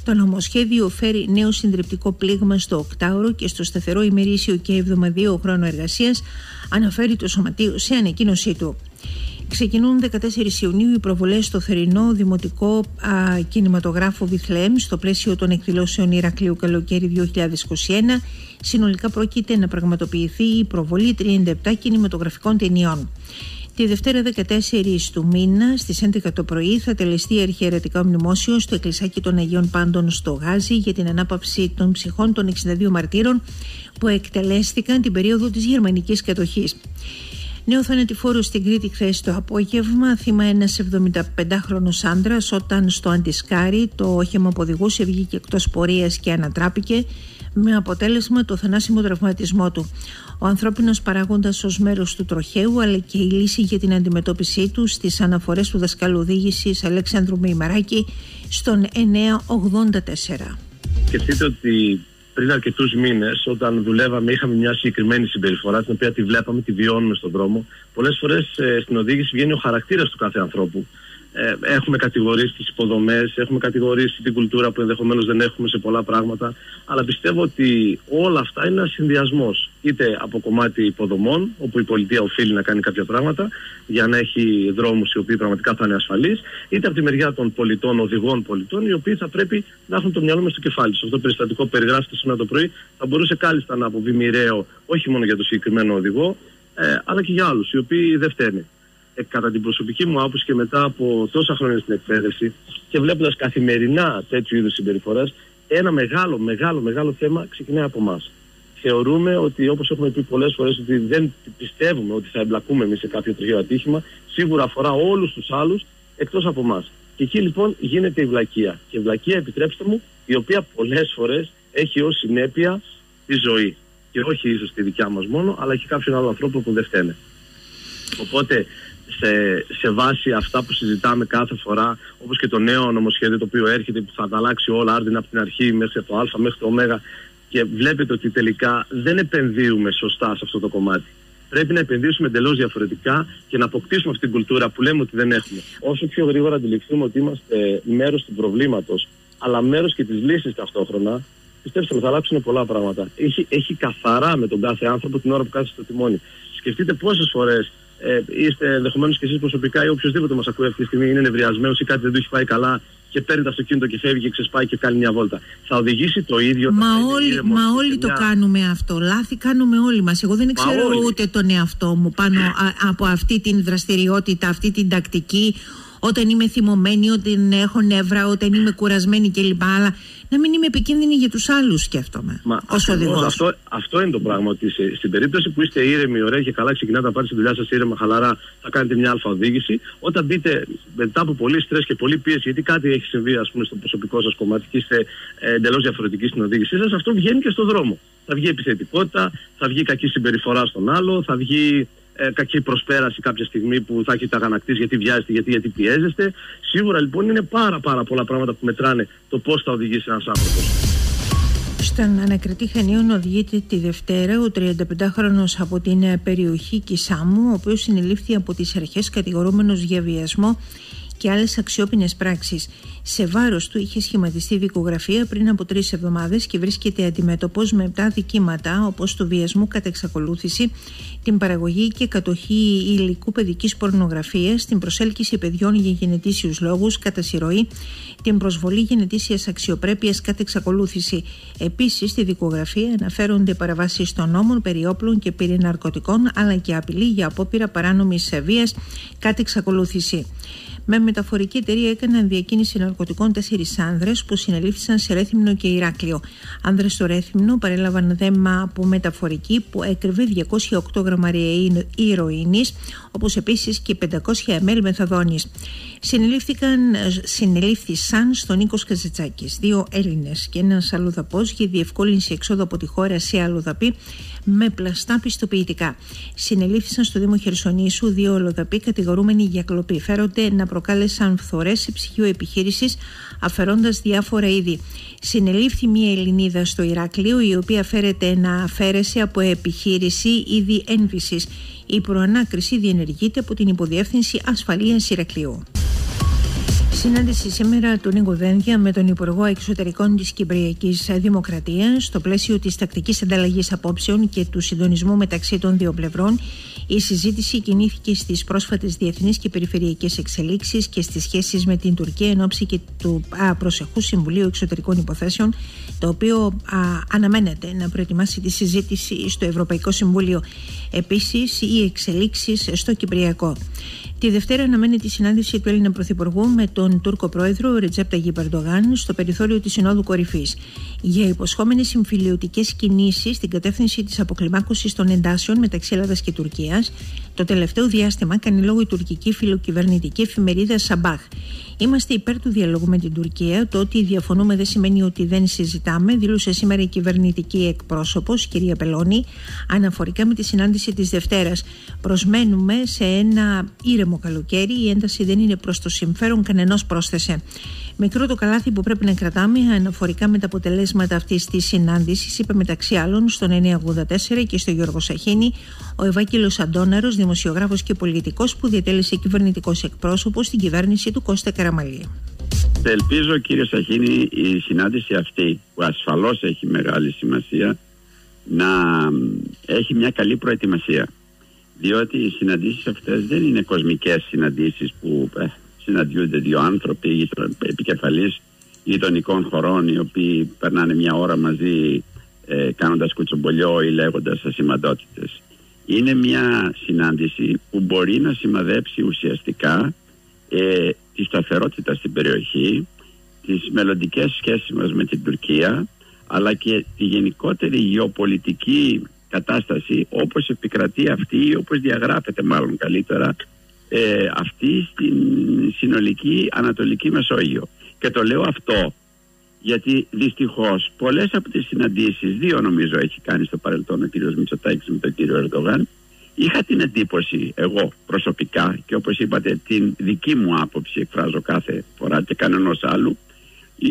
Το νομοσχέδιο φέρει νέο συντριπτικό πλήγμα στο οκτάωρο και στο σταθερό ημερήσιο και εβδομαδιαίο χρόνο εργασίας, αναφέρει το Σωματείο σε ανακοίνωσή του. Ξεκινούν 14 Ιουνίου οι προβολές στο θερινό δημοτικό α, κινηματογράφο Βιθλέμ στο πλαίσιο των εκδηλώσεων Ηρακλείου Καλοκαίρι 2021. Συνολικά πρόκειται να πραγματοποιηθεί η προβολή 37 κινηματογραφικών ταινιών. Τη Δευτέρα 14 του μήνα στις 11 το πρωί θα τελεστεί αρχιερατικό μνημόσιο στο εκκλησάκι των Αγίων Πάντων στο Γάζι για την ανάπαυση των ψυχών των 62 μαρτύρων που εκτελέστηκαν την περίοδο της γερμανικής κατοχής. Νέο θανατηφόρο στην Κρήτη χθες το απόγευμα. Θύμα ένας 75χρονο άντρας όταν στο Αντισκάρι το όχημα που οδηγούσε βγήκε εκτός πορείας και ανατράπηκε με αποτέλεσμα το θανάσιμο τραυματισμό του. Ο ανθρώπινος παράγοντας ως μέρος του τροχαίου, αλλά και η λύση για την αντιμετώπιση του στις αναφορές του δασκάλου οδήγησης Αλέξανδρου Μημαράκη στον 984. Σκεφτείτε ότι πριν αρκετούς μήνες, όταν δουλεύαμε, είχαμε μια συγκεκριμένη συμπεριφορά, την οποία τη βλέπαμε, τη βιώνουμε στον δρόμο. Πολλές φορές ε, στην οδήγηση βγαίνει ο χαρακτήρας του κάθε ανθρώπου. Ε, έχουμε κατηγορήσει τις υποδομές, έχουμε κατηγορήσει την κουλτούρα που ενδεχομένως δεν έχουμε σε πολλά πράγματα. Αλλά πιστεύω ότι όλα αυτά είναι ένας συνδυασμός. Είτε από κομμάτι υποδομών, όπου η πολιτεία οφείλει να κάνει κάποια πράγματα για να έχει δρόμους οι οποίοι πραγματικά θα είναι ασφαλείς, είτε από τη μεριά των πολιτών, οδηγών πολιτών, οι οποίοι θα πρέπει να έχουν το μυαλό μες στο κεφάλι τους. Αυτό το περιστατικό που περιγράφεται σήμερα το πρωί θα μπορούσε κάλλιστα να αποβεί μοιραίο όχι μόνο για το συγκεκριμένο οδηγό, ε, αλλά και για άλλους, οι οποίοι δεν φταίνουν ε, κατά την προσωπική μου άποψη και μετά από τόσα χρόνια στην εκπαίδευση και βλέποντας καθημερινά τέτοιου είδους συμπεριφορέ, ένα μεγάλο, μεγάλο, μεγάλο θέμα ξεκινάει από εμάς. θεωρούμε ότι όπως έχουμε πει πολλές φορές ότι δεν πιστεύουμε ότι θα εμπλακούμε εμείς σε κάποιο τριγείο ατύχημα σίγουρα αφορά όλους τους άλλους εκτός από εμάς. Και εκεί λοιπόν γίνεται η βλακεία. Και η βλακεία, επιτρέψτε μου, η οποία πολλές φορές έχει ως συνέπεια τη ζωή. Και όχι ίσως τη δικιά μας μόνο, αλλά και κάποιον άλλο ανθρώπο που δεν φταίνε. Οπότε σε, σε βάση αυτά που συζητάμε κάθε φορά, όπως και το νέο νομοσχέδιο το οποίο έρχεται, που θα αλλάξει όλα άρδινα από την αρχή μέχρι το Α μέχρι το Ω, και βλέπετε ότι τελικά δεν επενδύουμε σωστά σε αυτό το κομμάτι. Πρέπει να επενδύσουμε εντελώς διαφορετικά και να αποκτήσουμε αυτή την κουλτούρα που λέμε ότι δεν έχουμε. Όσο πιο γρήγορα αντιληφθούμε ότι είμαστε μέρος του προβλήματος, αλλά μέρος και της λύσης ταυτόχρονα, πιστέψτε με, θα αλλάξουν πολλά πράγματα. Έχει, έχει καθαρά με τον κάθε άνθρωπο την ώρα που κάθεται στο τιμόνι. Σκεφτείτε πόσες φορές ε, είστε ενδεχομένως και εσείς προσωπικά ή οποιοδήποτε μας ακούει αυτή τη στιγμή είναι νευριασμένος ή κάτι δεν του έχει πάει καλά και παίρνει το αυτοκίνητο και φεύγει και ξεσπάει και κάνει μια βόλτα. Θα οδηγήσει το ίδιο. Μα, όλοι, μα όλοι το κάνουμε αυτό. Λάθη κάνουμε όλοι μας. Εγώ δεν ξέρω ούτε τον εαυτό μου πάνω *clears throat* από αυτή την δραστηριότητα, αυτή την τακτική όταν είμαι θυμωμένη, όταν έχω νεύρα, όταν είμαι κουρασμένη κλπ. Αλλά να μην είμαι επικίνδυνη για τους άλλους, σκέφτομαι. Μα ως Αυτό, αυτό είναι το πράγμα. Ότι σε, στην περίπτωση που είστε ήρεμοι, ωραία και καλά, ξεκινάτε να πάρετε τη δουλειά σας ήρεμα, χαλαρά, θα κάνετε μια αλφα οδήγηση. Όταν μπείτε μετά από πολύ στρες και πολύ πίεση, γιατί κάτι έχει συμβεί ας πούμε, στο προσωπικό σας κομμάτι και είστε ε, εντελώς διαφορετικοί στην οδήγησή σας, αυτό βγαίνει και στον δρόμο. Θα βγει επιθετικότητα, θα βγει κακή συμπεριφορά στον άλλο, θα βγει ε, κακή προσπέραση κάποια στιγμή που θα έχετε αγανακτήσει γιατί βιάζεστε, γιατί, γιατί πιέζεστε. Σίγουρα λοιπόν είναι πάρα πάρα πολλά πράγματα που μετράνε το πώς θα οδηγήσει ένας άνθρωπος. Στον ανακριτή Χανίων οδηγείται τη Δευτέρα ο 35χρονος από την περιοχή Κισάμου, ο οποίος συνελήφθη από τις αρχές κατηγορούμενος για βιασμό και άλλες αξιόπινες πράξεις. Σε βάρος του είχε σχηματιστεί δικογραφία πριν από τρεις εβδομάδες και βρίσκεται αντιμέτωπος με επτά δικήματα όπως το βιασμό κατά εξακολούθηση, την παραγωγή και κατοχή υλικού παιδικής πορνογραφίας, την προσέλκυση παιδιών για γενετήσιους λόγους, κατά συρροή, την προσβολή γενετήσιας αξιοπρέπειας κατά εξακολούθηση. Επίσης, στη δικογραφία αναφέρονται παραβάσεις των νόμων περί όπλων και περί ναρκωτικών, αλλά και απειλή για απόπειρα παράνομης βίας κατά εξακολούθηση με μεταφορική εταιρεία έκαναν διακίνηση ναρκωτικών τέσσερις άνδρες που συνελήφθησαν σε Ρέθυμνο και Ηράκλειο. Άνδρες στο Ρέθυμνο παρέλαβαν δέμα από μεταφορική που έκρυβε 208 γραμμαρία ηρωίνης, όπως επίσης και 500 ml μεθαδόνης. Συνελήφθησαν στον Νίκος Καζετσάκης, δύο Έλληνες και ένας αλλοδαπός για διευκόλυνση εξόδου από τη χώρα σε αλλοδαπή με πλαστά πιστοποιητικά. Συνελήφθησαν στο Δήμο Χερσονήσου δύο ολοδαποί κατηγορούμενοι για κλοπή. Φέρονται να προκάλεσαν φθορές σε ψυχείο επιχείρησης αφαιρώντας διάφορα είδη. Συνελήφθη μία Ελληνίδα στο Ηράκλειο η οποία φέρεται να αφαίρεσε από επιχείρηση είδη ένβησης. Η προανάκριση διενεργείται από την Υποδιεύθυνση Ασφαλείας Ηρακλείου. Συνάντηση σήμερα του Νίκο Δένδια με τον Υπουργό Εξωτερικών της Κυπριακής Δημοκρατίας στο πλαίσιο της τακτικής ανταλλαγής απόψεων και του συντονισμού μεταξύ των δύο πλευρών. Η συζήτηση κινήθηκε στις πρόσφατες διεθνείς και περιφερειακές εξελίξεις και στις σχέσεις με την Τουρκία εν ώψη και του α, προσεχού Συμβουλίου Εξωτερικών Υποθέσεων, το οποίο α, αναμένεται να προετοιμάσει τη συζήτηση στο Ευρωπαϊκό Συμβούλιο. Επίσης, οι εξελίξεις στο Κυπριακό. Τη Δευτέρα αναμένεται η συνάντηση του Έλληνα Πρωθυπουργού με τον Τούρκο Πρόεδρο Ρετζέπτα Γιπαρντογάν στο περιθώριο της Συνόδου Κορυφής για υποσχόμενες συμφιλιωτικές κινήσεις στην κατεύθυνση της αποκλιμάκωσης των εντάσεων μεταξύ Ελλάδας και Τουρκίας. Το τελευταίο διάστημα κάνει λόγο η τουρκική φιλοκυβερνητική εφημερίδα Σαμπάχ. Είμαστε υπέρ του διαλόγου με την Τουρκία. Το ότι διαφωνούμε δεν σημαίνει ότι δεν συζητάμε, δήλωσε σήμερα η κυβερνητική εκπρόσωπος, κυρία Πελώνη, αναφορικά με τη συνάντηση της Δευτέρας. Προσμένουμε σε ένα ήρεμο καλοκαίρι. Η ένταση δεν είναι προς το συμφέρον κανενός, πρόσθεσε. Μικρό το καλάθι που πρέπει να κρατάμε αναφορικά με τα αποτελέσματα αυτής της συνάντησης, είπε μεταξύ άλλων στον 984 και στο Γιώργο Σαχίνη ο Ευάκυλο Αντώναρος, δημοσιογράφος και πολιτικός που διατέλεσε κυβερνητικός εκπρόσωπος στην κυβέρνηση του Κώστα Καραμαλή. Ελπίζω κύριε Σαχίνη η συνάντηση αυτή που ασφαλώς έχει μεγάλη σημασία να έχει μια καλή προετοιμασία διότι οι συναντήσεις αυτές δεν είναι κοσμικές συναντήσεις που ε, συναντιούνται δύο άνθρωποι επικεφαλής γειτονικών χωρών οι οποίοι περνάνε μια ώρα μαζί ε, κάνοντας κουτσομπολιό ή λέγοντας ασημαντότητες. Είναι μια συνάντηση που μπορεί να σημαδέψει ουσιαστικά ε, τη σταθερότητα στην περιοχή, τις μελλοντικές σχέσεις μας με την Τουρκία, αλλά και τη γενικότερη γεωπολιτική κατάσταση όπως επικρατεί αυτή ή όπως διαγράφεται μάλλον καλύτερα ε, αυτή στην συνολική Ανατολική Μεσόγειο. Και το λέω αυτό γιατί δυστυχώς πολλές από τις συναντήσεις, δύο νομίζω έχει κάνει στο παρελθόν ο κύριος Μητσοτάκης με τον κύριο Ερντογάν, είχα την εντύπωση εγώ προσωπικά και όπως είπατε την δική μου άποψη εκφράζω κάθε φορά και κανένας άλλου,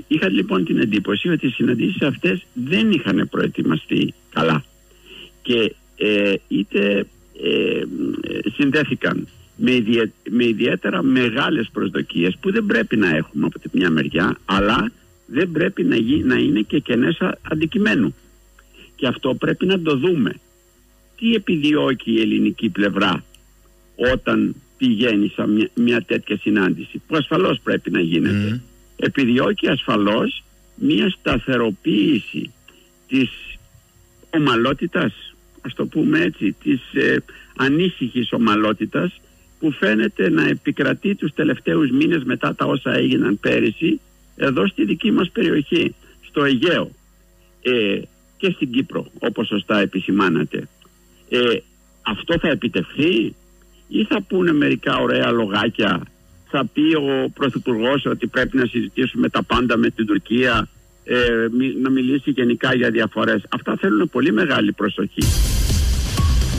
είχα λοιπόν την εντύπωση ότι οι συναντήσεις αυτές δεν είχαν προετοιμαστεί καλά και ε, είτε ε, συνδέθηκαν με, με ιδιαίτερα μεγάλες προσδοκίες που δεν πρέπει να έχουμε από τη μια μεριά αλλά δεν πρέπει να, να είναι και κενές αντικειμένου. Και αυτό πρέπει να το δούμε. Τι επιδιώκει η ελληνική πλευρά όταν πηγαίνει σε μια, μια τέτοια συνάντηση που ασφαλώς πρέπει να γίνεται. Επιδιώκει ασφαλώς μια σταθεροποίηση της ομαλότητας ας το πούμε έτσι της ε, ανήσυχης ομαλότητας που φαίνεται να επικρατεί τους τελευταίους μήνες μετά τα όσα έγιναν πέρυσι εδώ στη δική μας περιοχή, στο Αιγαίο ε, και στην Κύπρο όπως σωστά επισημάνατε. Ε, αυτό θα επιτευχθεί ή θα πούνε μερικά ωραία λογάκια; Θα πει ο Πρωθυπουργός ότι πρέπει να συζητήσουμε τα πάντα με την Τουρκία ε, να μιλήσει γενικά για διαφορές. Αυτά θέλουν πολύ μεγάλη προσοχή.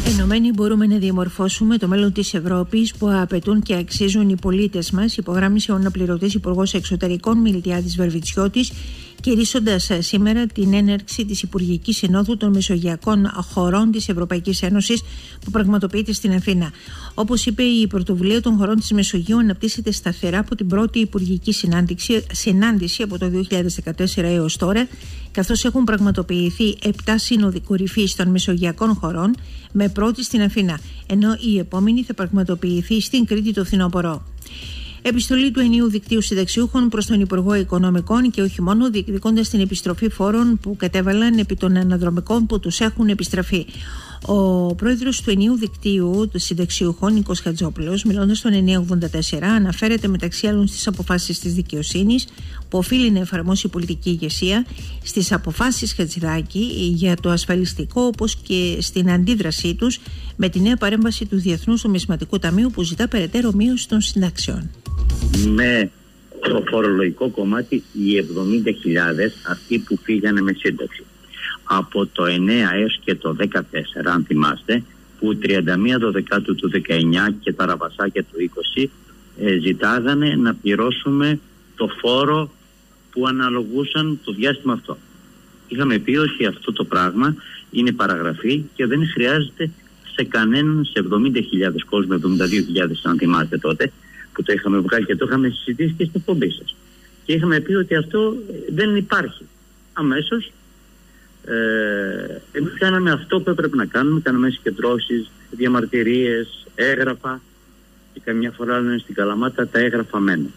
Ενωμένοι μπορούμε να διαμορφώσουμε το μέλλον της Ευρώπης που απαιτούν και αξίζουν οι πολίτες μας, υπογράμμισε ο αναπληρωτής Υπουργός Εξωτερικών Μιλτιάδης Βερβιτσιώτης, κηρύσσοντα ε, σήμερα την έναρξη της Υπουργικής Συνόδου των Μεσογειακών Χωρών της Ευρωπαϊκής Ένωσης που πραγματοποιείται στην Αθήνα. Όπως είπε, η πρωτοβουλία των χωρών της Μεσογείου αναπτύσσεται σταθερά από την πρώτη Υπουργική συνάντηση από το 2014 έως τώρα, καθώς έχουν πραγματοποιηθεί 7 σύνοδοι κορυφής των Μεσογειακών χωρών, με πρώτη στην Αθήνα, ενώ η επόμενη θα πραγματοποιηθεί στην Κρήτη το φθινόπωρο. Επιστολή του ενίου δικτύου συνταξιούχων προς τον Υπουργό Οικονομικών και όχι μόνο, διεκδικώντας την επιστροφή φόρων που κατέβαλαν επί των αναδρομικών που τους έχουν επιστραφεί. Ο πρόεδρος του ενίου δικτύου των συνταξιούχων, Νίκος Χατζόπουλος, μιλώντας στον 984, αναφέρεται μεταξύ άλλων στις αποφάσεις της δικαιοσύνης που οφείλει να εφαρμόσει η πολιτική ηγεσία, στις αποφάσεις Χατζηδάκη για το ασφαλιστικό, όπως και στην αντίδρασή τους με τη νέα παρέμβαση του Διεθνούς Νομισματικού Ταμείου που ζητά περαιτέρω μείωση των συντάξεων με το φορολογικό κομμάτι οι 70.000 αυτοί που φύγανε με σύνταξη. Από το 9 έως και το 14 αν θυμάστε που 31 Δεκάτου του 19 και τα ραβασάκια του 20 ε, ζητάγανε να πληρώσουμε το φόρο που αναλογούσαν το διάστημα αυτό. Είχαμε πει ότι αυτό το πράγμα είναι παραγραφή και δεν χρειάζεται σε κανέναν σε 70.000 κόσμο, 72.000 αν θυμάστε τότε, που το είχαμε βγάλει και το είχαμε συζητήσει και στην εκπομπή σας. Και είχαμε πει ότι αυτό ε, δεν υπάρχει. Αμέσως ε, εμείς κάναμε αυτό που έπρεπε να κάνουμε, κάναμε συγκεντρώσεις, διαμαρτυρίες, έγγραφα και καμιά φορά λένε στην Καλαμάτα τα έγγραφα μένα.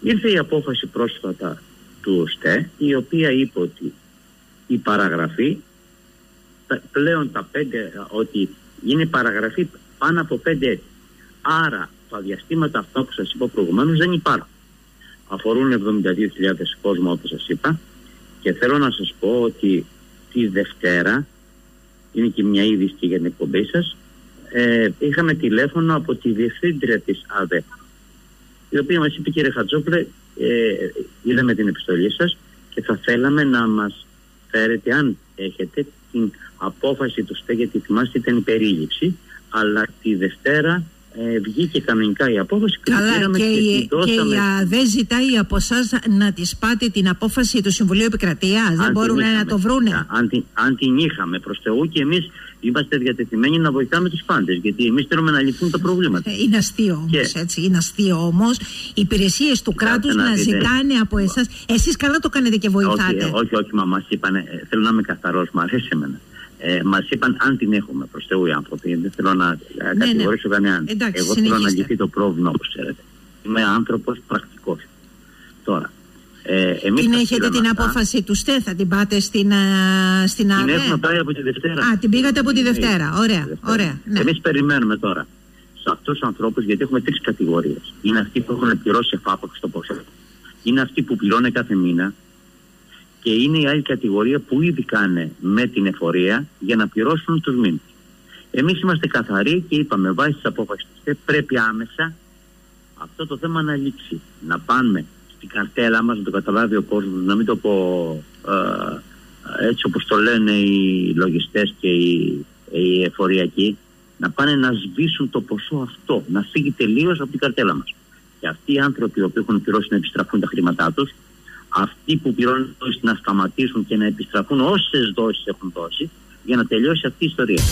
Ήρθε η απόφαση πρόσφατα του ΟΣΤΕ η οποία είπε ότι η παραγραφή πλέον τα πέντε, ότι είναι παραγραφή πάνω από πέντε έτη. Άρα τα διαστήματα αυτά που σας είπα προηγουμένως δεν υπάρχουν. Αφορούν 72.000 κόσμο όπως σας είπα και θέλω να σας πω ότι τη Δευτέρα, είναι και μια είδηση για την εκπομπή σας, ε, είχαμε τηλέφωνο από τη διευθύντρια της ΑΔΕ η οποία μας είπε κύριε Χατζόπλε ε, είδαμε την επιστολή σας και θα θέλαμε να μας φέρετε αν έχετε την απόφαση του ΣΤΕ γιατί θυμάστε ήταν η περίληψη αλλά τη Δευτέρα ε, βγήκε κανονικά η απόφαση και Καλά, και, η, και η ΑΔΕ ζητάει από εσάς να της πάτε την απόφαση του Συμβουλίου Επικρατείας; Δεν μπορούν να το βρούνε. Αν, την, αν την είχαμε προς Θεού και εμείς είμαστε διατεθειμένοι να βοηθάμε τους πάντες. Γιατί εμείς θέλουμε να λυθούν τα προβλήματα. Ε, είναι αστείο όμως. Έτσι, είναι αστείο όμως οι υπηρεσίες του κράτους να, να ζητάνε από εσάς. Εσείς καλά το κάνετε και βοηθάτε. Όχι, όχι, όχι, μας μα είπαν. Ε, θέλω να είμαι καθαρός, μου αρέσει εμένα ε, μας είπαν αν την έχουμε προς Θεού οι άνθρωποι. Δεν θέλω να ναι, ναι. κατηγορήσω ναι. κανέναν. Εγώ θέλω να λυθεί το πρόβλημα, όπως ξέρετε. Είμαι άνθρωπος πρακτικός. Τώρα. Ε, εμείς την έχετε την αυτά. απόφαση τους ΣΤΕ, θα την πάτε στην, στην ΑΔΕ; Την έχουμε πάει από τη Δευτέρα. Α, την πήγατε από τη Δευτέρα. Ωραία. ωραία ναι. Εμείς περιμένουμε τώρα σε αυτούς τους ανθρώπους, γιατί έχουμε τρεις κατηγορίες. Είναι αυτοί που έχουν πληρώσει εφάπαξ το ποσό. Είναι αυτοί που πληρώνουν κάθε μήνα Και είναι η άλλη κατηγορία που ήδη κάνε με την εφορία για να πληρώσουν τους μήνες. Εμείς είμαστε καθαροί και είπαμε βάσει της απόφασης πρέπει άμεσα αυτό το θέμα να λήξει. Να πάμε στην καρτέλα μας, να το καταλάβει ο κόσμος, να μην το πω ε, έτσι όπως το λένε οι λογιστές και οι, οι εφοριακοί, να πάνε να σβήσουν το ποσό αυτό, να φύγει τελείως από την καρτέλα μας. Και αυτοί οι άνθρωποι που έχουν πληρώσει να επιστραφούν τα χρήματά τους, αυτοί που πληρώνουν να σταματήσουν και να επιστραφούν όσες δόσεις έχουν δώσει, για να τελειώσει αυτή η ιστορία.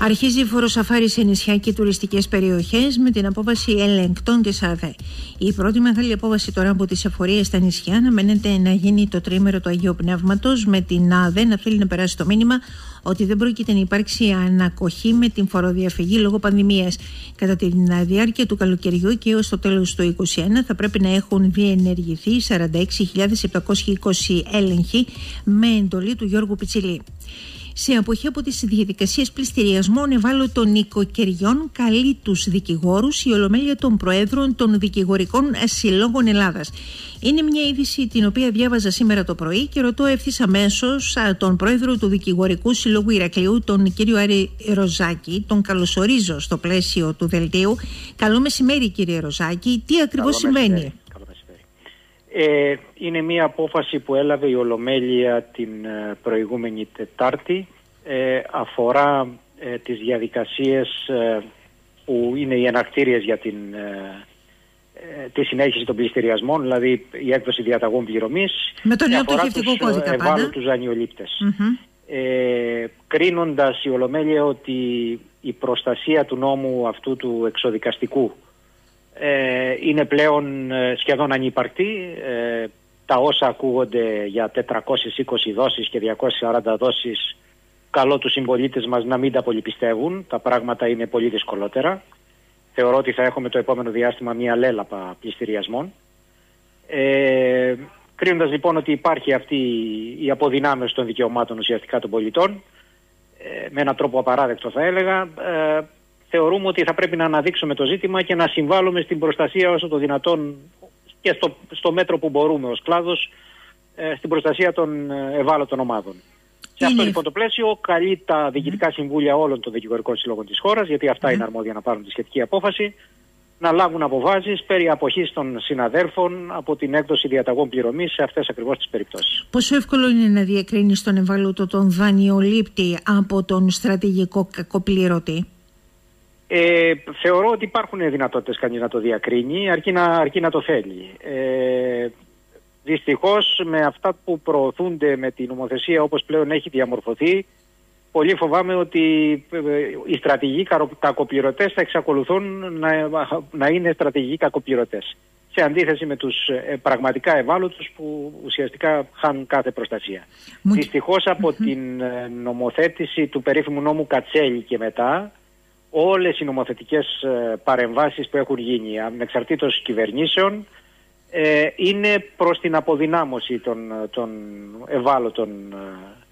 Αρχίζει η φοροσαφάρη σε νησιά και τουριστικές περιοχές με την απόβαση ελεγκτών της ΑΔΕ. Η πρώτη μεγάλη απόβαση τώρα από τις εφορίες στα νησιά αναμένεται να γίνει το τρίμερο του Αγίου Πνεύματος, με την ΑΔΕ να θέλει να περάσει το μήνυμα ότι δεν πρόκειται να υπάρξει ανακοχή με την φοροδιαφυγή λόγω πανδημίας. Κατά τη διάρκεια του καλοκαιριού και έως το τέλος του 2021 θα πρέπει να έχουν διενεργηθεί 46.720 έλεγχοι με εντολή του Γιώργου Πιτσιλή σε αποχή από τις διαδικασίες πληστηριασμών ευάλωτων νοικοκυριών καλεί τους δικηγόρους η Ολομέλεια των Προέδρων των Δικηγορικών Συλλόγων Ελλάδας. Είναι μια είδηση την οποία διάβαζα σήμερα το πρωί και ρωτώ ευθύς αμέσως τον πρόεδρο του Δικηγορικού Συλλόγου Ηρακλείου, τον κύριο Άρη Ροζάκη. Τον καλωσορίζω στο πλαίσιο του δελτίου. Καλό μεσημέρι, κύριε Ροζάκη. Τι ακριβώς συμβαίνει. Ε, είναι μια απόφαση που έλαβε η Ολομέλεια την ε, προηγούμενη Τετάρτη. Ε, αφορά ε, τις διαδικασίες ε, που είναι οι ενακτήριες για την, τη συνέχιση των πληστηριασμών, δηλαδή η έκδοση διαταγών πληρωμής. Με τον νέο πτωχευτικό κώδικα πάντα. τους κρίνοντας η Ολομέλεια ότι η προστασία του νόμου αυτού του εξοδικαστικού ε, είναι πλέον ε, σχεδόν ανύπαρκτη. Ε, τα όσα ακούγονται για 420 δόσεις και 240 δόσεις καλό τους συμπολίτες μας να μην τα πολυπιστεύουν. Τα πράγματα είναι πολύ δυσκολότερα. Θεωρώ ότι θα έχουμε το επόμενο διάστημα μια λέλαπα πληστηριασμών. Ε, κρίνοντας λοιπόν ότι υπάρχει αυτή η αποδυνάμωση των δικαιωμάτων ουσιαστικά των πολιτών, ε, με έναν τρόπο απαράδεκτο θα έλεγα, ε, θεωρούμε ότι θα πρέπει να αναδείξουμε το ζήτημα και να συμβάλλουμε στην προστασία όσο το δυνατόν και στο, στο μέτρο που μπορούμε ως κλάδος ε, στην προστασία των ε, ευάλωτων ομάδων. Σε αυτό λοιπόν το πλαίσιο καλεί τα διοικητικά συμβούλια όλων των δικηγορικών συλλόγων της χώρας, γιατί αυτά είναι αρμόδια να πάρουν τη σχετική απόφαση, να λάβουν αποφάσεις περί αποχής των συναδέρφων από την έκδοση διαταγών πληρωμής σε αυτές ακριβώς τις περιπτώσεις. Πόσο εύκολο είναι να διακρίνει τον ευάλωτο τον δανειολήπτη από τον στρατηγικό κακοπληρωτή. Ε, θεωρώ ότι υπάρχουν δυνατότητες κανείς να το διακρίνει, αρκεί να, αρκεί να το θέλει. Ε, δυστυχώς με αυτά που προωθούνται με την νομοθεσία όπως πλέον έχει διαμορφωθεί, πολύ φοβάμαι ότι ε, οι στρατηγοί κακοπληρωτές θα εξακολουθούν να, να είναι στρατηγοί κακοπληρωτές. Σε αντίθεση με τους ε, πραγματικά ευάλωτους που ουσιαστικά χάνουν κάθε προστασία. Μου... Δυστυχώς από την ε, νομοθέτηση του περίφημου νόμου Κατσέλη και μετά, όλες οι νομοθετικές ε, παρεμβάσεις που έχουν γίνει ανεξαρτήτως κυβερνήσεων ε, είναι προς την αποδυνάμωση των, των ευάλωτων ε,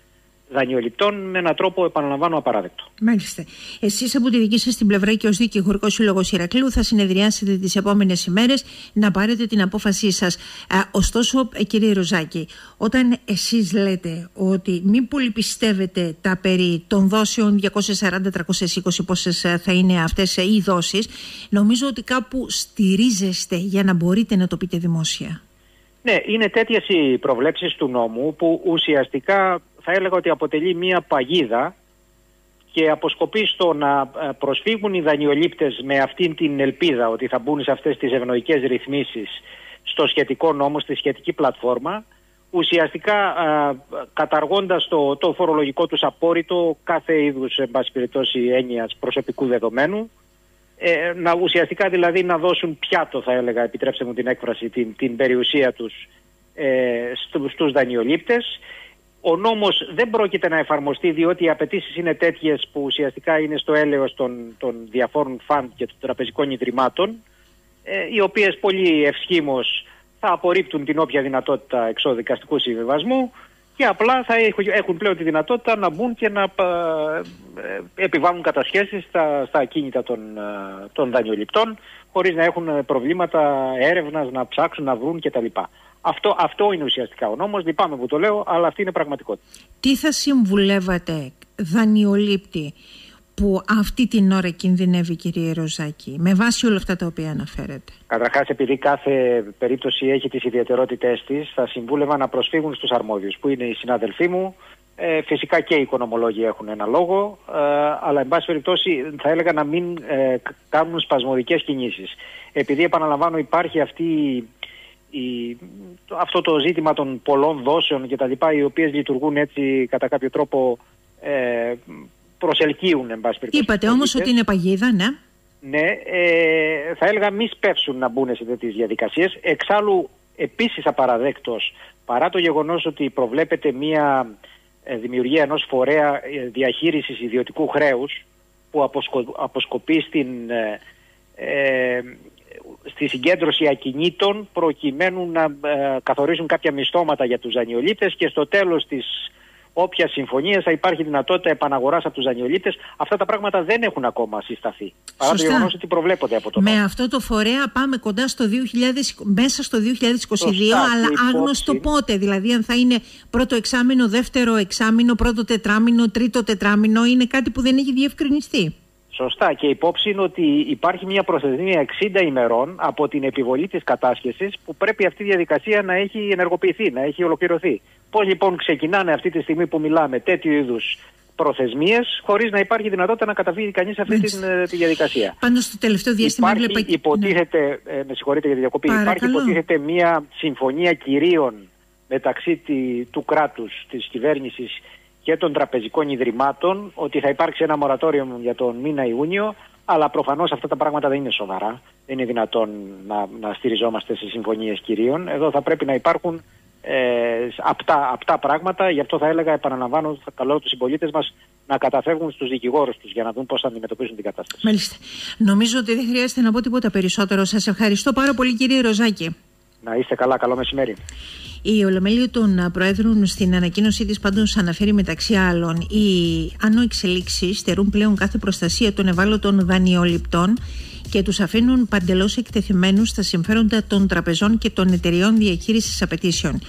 δανειοληπτών με έναν τρόπο, επαναλαμβάνω, απαράδεκτο. Μάλιστα. Εσείς από τη δική σας την πλευρά και ως Δικηγορικός Σύλλογος Ηρακλείου θα συνεδριάσετε τις επόμενες ημέρες να πάρετε την απόφασή σας. Ωστόσο, ε, κύριε Ροζάκη, όταν εσείς λέτε ότι μην πολύ πιστεύετε τα περί των δόσεων 240-320 πόσες θα είναι αυτές οι δόσεις, νομίζω ότι κάπου στηρίζεστε για να μπορείτε να το πείτε δημόσια; Ναι, είναι τέτοιες οι προβλέψεις του νόμου που ουσιαστικά θα έλεγα ότι αποτελεί μία παγίδα και αποσκοπεί στο να ε, προσφύγουν οι δανειολήπτες με αυτήν την ελπίδα ότι θα μπουν σε αυτές τις ευνοϊκές ρυθμίσεις στο σχετικό νόμο, στη σχετική πλατφόρμα, ουσιαστικά α, καταργώντας το, το φορολογικό τους απόρριτο κάθε είδους, εν πάση περιπτώσει, έννοιας προσωπικού δεδομένου, ε, να ουσιαστικά δηλαδή να δώσουν πιάτο, θα έλεγα, επιτρέψτε μου την έκφραση, την, την περιουσία τους ε, στους δανειολήπτες ο νόμος δεν πρόκειται να εφαρμοστεί διότι οι απαιτήσεις είναι τέτοιες που ουσιαστικά είναι στο έλεος των, των διαφόρων φαντ και των τραπεζικών ιδρυμάτων ε, οι οποίες πολύ ευσχήμως θα απορρίπτουν την όποια δυνατότητα εξώδικαστικού συμβιβασμού και απλά θα έχουν πλέον τη δυνατότητα να μπουν και να ε, επιβάλλουν κατασχέσεις στα, στα ακίνητα των, ε, των δανειοληπτών χωρίς να έχουν προβλήματα έρευνας, να ψάξουν, να βρουν κτλ. Αυτό, αυτό είναι ουσιαστικά ο νόμος, λυπάμαι που το λέω, αλλά αυτή είναι πραγματικότητα. Τι θα συμβουλεύατε δανειολήπτη που αυτή την ώρα κινδυνεύει κύριε Ροζάκη με βάση όλα αυτά τα οποία αναφέρετε; Καταρχάς, επειδή κάθε περίπτωση έχει τις ιδιαιτερότητές της, θα συμβούλευα να προσφύγουν στους αρμόδιους που είναι οι συνάδελφοί μου, ε, φυσικά και οι οικονομολόγοι έχουν ένα λόγο, ε, αλλά εν πάση περιπτώσει θα έλεγα να μην ε, κάνουν σπασμωδικές κινήσεις. Επειδή επαναλαμβάνω υπάρχει αυτή η, αυτό το ζήτημα των πολλών δόσεων και τα λοιπά, οι οποίες λειτουργούν έτσι κατά κάποιο τρόπο ε, προσελκύουν εν πάση περιπτώσει. Είπατε όμως ότι είναι παγίδα, ναι. Ναι, ε, θα έλεγα μη σπεύσουν να μπουν σε τέτοιες διαδικασίες. Εξάλλου επίσης απαραδέκτος, παρά το γεγονός ότι προβλέπεται μία ε, δημιουργία ενός φορέα ε, διαχείρισης ιδιωτικού χρέους που αποσκο, αποσκοπεί στην, ε, στη συγκέντρωση ακινήτων προκειμένου να καθορίσουν κάποια μισθώματα για τους δανειολήπτες και στο τέλος της όποιας συμφωνίας θα υπάρχει δυνατότητα επαναγοράς από τους δανειολήπτε. Αυτά τα πράγματα δεν έχουν ακόμα συσταθεί. Παρά το γεγονός ότι προβλέπονται από το Με αυτό το φορέα πάμε κοντά στο 2000, μέσα στο 2022, αλλά άγνωστο πότε. Δηλαδή, αν θα είναι πρώτο εξάμεινο, δεύτερο εξάμεινο, πρώτο τετράμινο, τρίτο τετράμινο, είναι κάτι που δεν έχει διευκρινιστεί. Σωστά. Και υπόψη είναι ότι υπάρχει μια προθεσμία 60 ημερών από την επιβολή της κατάσχεσης που πρέπει αυτή η διαδικασία να έχει ενεργοποιηθεί, να έχει ολοκληρωθεί. Πώς λοιπόν ξεκινάνε αυτή τη στιγμή που μιλάμε τέτοιου είδους προθεσμίες, χωρίς να υπάρχει δυνατότητα να καταφύγει κανείς αυτή τη, ε, τη διαδικασία. Πάντω στο τελευταίο διάστημα υπάρχει, βλέπα... υποτίθεται, ε, με συγχωρείτε για τη διακοπή, υπάρχει υποτίθεται μια συμφωνία κυρίων μεταξύ τη, του κράτους, της κυβέρνησης και των τραπεζικών ιδρυμάτων ότι θα υπάρξει ένα μορατόριο για τον μήνα Ιούνιο, αλλά προφανώς αυτά τα πράγματα δεν είναι σοβαρά. Δεν είναι δυνατόν να, να στηριζόμαστε σε συμφωνίες κυρίων. Εδώ θα πρέπει να υπάρχουν ε, απτά, απτά πράγματα. Γι' αυτό θα έλεγα, επαναλαμβάνω, θα καλώ τους συμπολίτες μας να καταφεύγουν στους δικηγόρους τους για να δουν πώς θα αντιμετωπίσουν την κατάσταση. Μάλιστα. Νομίζω ότι δεν χρειάζεται να πω τίποτα περισσότερο. Σας ευχαριστώ πάρα πολύ, κύριε Ροζάκη. Να είστε καλά. Καλό μεσημέρι. Η Ολομέλεια των Προέδρων στην ανακοίνωσή της πάντως αναφέρει μεταξύ άλλων οι άνω εξελίξει στερούν πλέον κάθε προστασία των ευάλωτων δανειοληπτών και τους αφήνουν παντελώς εκτεθειμένους στα συμφέροντα των τραπεζών και των εταιριών διαχείρισης απαιτήσεων.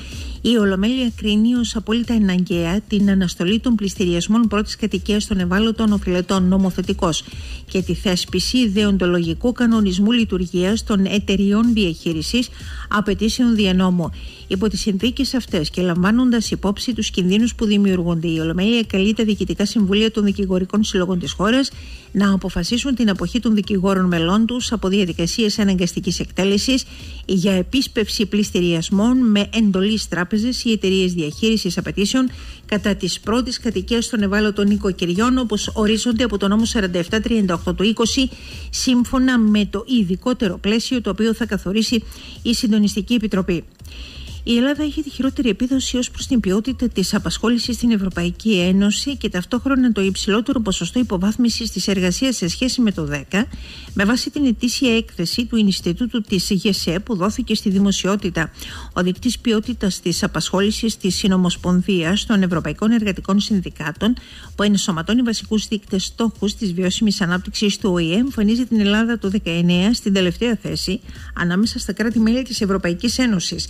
Η Ολομέλεια κρίνει ως απόλυτα εναγκαία την αναστολή των πληστηριασμών πρώτης κατοικίας των ευάλωτων οφειλετών νομοθετικώ και τη θέσπιση δεοντολογικού κανονισμού λειτουργίας των εταιριών διαχείρισης απαιτήσεων διανόμου. Υπό τις συνθήκες αυτές και λαμβάνοντας υπόψη τους κινδύνους που δημιουργούνται, η Ολομέλεια καλεί τα διοικητικά συμβούλια των δικηγορικών συλλόγων της χώρας να αποφασίσουν την αποχή των δικηγόρων μελών τους από διαδικασίες αναγκαστικής εκτέλεσης για επίσπευση πληστηριασμών με εντολή τράπεζες ή εταιρείες διαχείρισης απαιτήσεων κατά τη πρώτη κατοικία των ευάλωτων οικοκυριών, όπως ορίζονται από το νόμο 4738 του 20, σύμφωνα με το ειδικότερο πλαίσιο το οποίο θα καθορίσει η Συντονιστική Επιτροπή. Η Ελλάδα έχει τη χειρότερη επίδοση ως προς την ποιότητα της απασχόλησης στην Ευρωπαϊκή Ένωση και ταυτόχρονα το υψηλότερο ποσοστό υποβάθμισης της εργασίας σε σχέση με το 10, με βάση την ετήσια έκθεση του Ινστιτούτου της ΓΕΣΕ που δόθηκε στη δημοσιότητα. Ο δείκτη ποιότητας της απασχόλησης της Συνομοσπονδίας των Ευρωπαϊκών Εργατικών Συνδικάτων, που ενσωματώνει βασικούς δείκτες στόχους της βιώσιμης ανάπτυξης του ΟΗΕ, εμφανίζει την Ελλάδα το 19 στην τελευταία θέση ανάμεσα στα κράτη-μέλη της Ευρωπαϊκής Ένωσης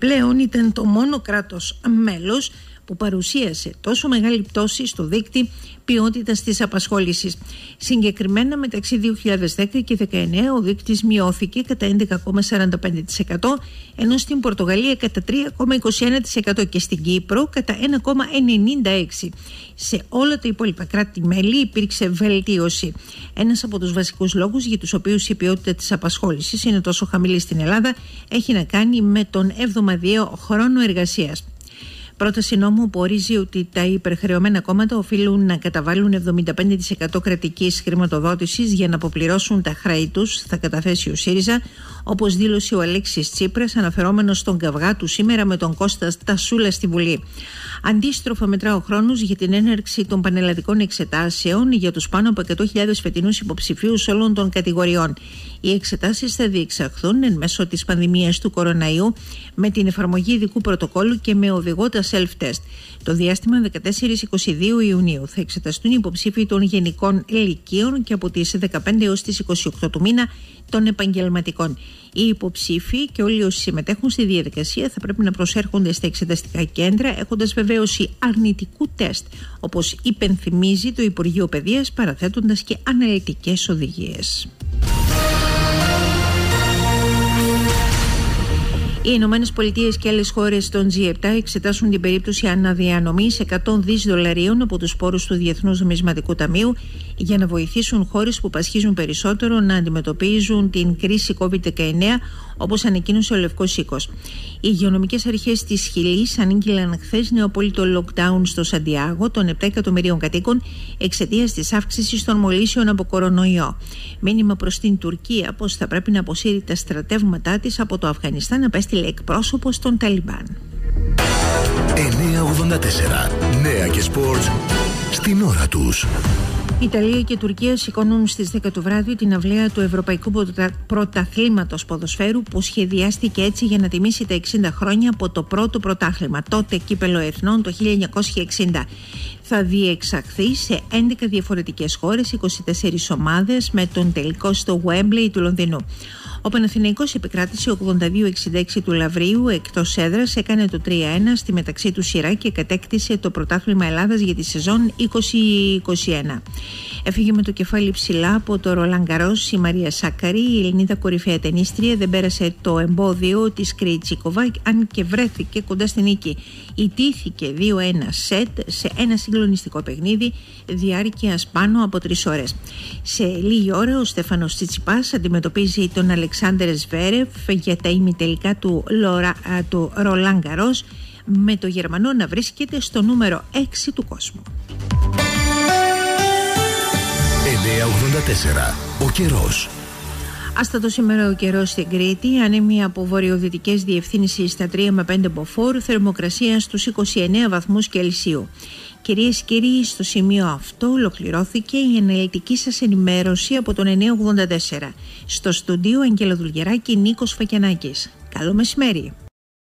πλέον ήταν το μόνο κράτος μέλος που παρουσίασε τόσο μεγάλη πτώση στο δίκτυο ποιότητας της απασχόλησης. Συγκεκριμένα μεταξύ 2010 και 2019 ο δείκτη μειώθηκε κατά 11,45% ενώ στην Πορτογαλία κατά 3,21% και στην Κύπρο κατά 1,96%. Σε όλα τα υπόλοιπα κράτη-μέλη υπήρξε βελτίωση. Ένας από τους βασικούς λόγους για τους οποίους η ποιότητα της απασχόλησης είναι τόσο χαμηλή στην Ελλάδα έχει να κάνει με τον εβδομαδιαίο χρόνο εργασίας. Πρόταση νόμου που ορίζει ότι τα υπερχρεωμένα κόμματα οφείλουν να καταβάλουν 75% κρατική χρηματοδότησης για να αποπληρώσουν τα χρέη τους, θα καταθέσει ο ΣΥΡΙΖΑ, όπως δήλωσε ο Αλέξης Τσίπρας, αναφερόμενος στον καυγά του σήμερα με τον Κώστα Τασούλα στη Βουλή. Αντίστροφα, μετρά ο χρόνο για την έναρξη των πανελλαδικών εξετάσεων για τους πάνω από 100.000 φετινούς υποψηφίους όλων των κατηγοριών. Οι εξετάσεις θα διεξαχθούν εν μέσω της πανδημίας του κοροναϊού με την εφαρμογή ειδικού πρωτοκόλου και με οδηγό τα self-test. Το διάστημα 14-22 Ιουνίου θα εξεταστούν οι υποψήφοι των γενικών ηλικίων και από τις 15 έως τις 28 του μήνα των επαγγελματικών. Οι υποψήφοι και όλοι όσοι συμμετέχουν στη διαδικασία θα πρέπει να προσέρχονται στα εξεταστικά κέντρα έχοντας βεβαίωση αρνητικού τεστ, όπως υπενθυμίζει το Υπουργείο Παιδείας, παραθέτοντας και αναλυτικές οδηγίες. Οι Ηνωμένες Πολιτείες και άλλες χώρες των G7 εξετάσουν την περίπτωση αναδιανομής 100 δις δολαρίων από τους πόρους του Διεθνούς Νομισματικού Ταμείου για να βοηθήσουν χώρες που πασχίζουν περισσότερο να αντιμετωπίζουν την κρίση COVID-19, όπως ανακοίνωσε ο Λευκός Οίκος. Οι υγειονομικές αρχές της Χιλής ανήγγειλαν χθες νεοπόλυτο lockdown στο Σαντιάγο των 7 εκατομμυρίων κατοίκων εξαιτίας της αύξησης των μολύσεων από κορονοϊό. Μήνυμα προς την Τουρκία πως θα πρέπει να αποσύρει τα στρατεύματά της από το Αφγανιστάν, απέστειλε εκπρόσωπος των Ταλιμπάν. 984 Νέα και σπορτ στην ώρα τους. Ιταλία και Τουρκία σηκώνουν στις 10 το βράδυ την αυλαία του Ευρωπαϊκού Πρωταθλήματος Ποδοσφαίρου που σχεδιάστηκε έτσι για να τιμήσει τα 60 χρόνια από το πρώτο πρωτάθλημα, τότε κύπελλο Εθνών το 1960. Θα διεξαχθεί σε 11 διαφορετικές χώρες, 24 ομάδες με τον τελικό στο Wembley του Λονδίνου. Ο Παναθηναϊκός επικράτησε 82-66 του Λαβρίου εκτός έδρας, έκανε το 3-1 στη μεταξύ του σειρά και κατέκτησε το πρωτάθλημα Ελλάδας για τη σεζόν 2021. Έφυγε με το κεφάλι ψηλά από το Ρολαγκαρό η Μαρία Σάκαρη. Η Ελληνίδα κορυφαία ταινίστρια δεν πέρασε το εμπόδιο της Κρίτσικοβα, αν και βρέθηκε κοντά στην νίκη. Ιτήθηκε 2-1 σετ σε ένα συγκλονιστικό παιχνίδι διάρκεια πάνω από τρεις ώρες. Σε λίγη ώρα ο Στέφανος Τσιτσιπάς αντιμετωπίζει τον Αλεξάνδρ Σβέρεφ για τα ημιτελικά του, Λορα, του Ρολάν με το Γερμανό να βρίσκεται στο νούμερο 6 του κόσμου. 984. Ο καιρός. Άστατο σήμερα ο καιρός στην Κρήτη, ανέμει από βορειοδυτικές διευθύνσεις στα 3 με 5 μποφόρ, θερμοκρασία στους 29 βαθμούς Κελσίου. Κυρίες και κύριοι, στο σημείο αυτό ολοκληρώθηκε η αναλυτική σας ενημέρωση από τον 984. Στο στούντιο Αγγέλα Δουλγεράκη, Νίκος Φακιανάκης. Καλό μεσημέρι.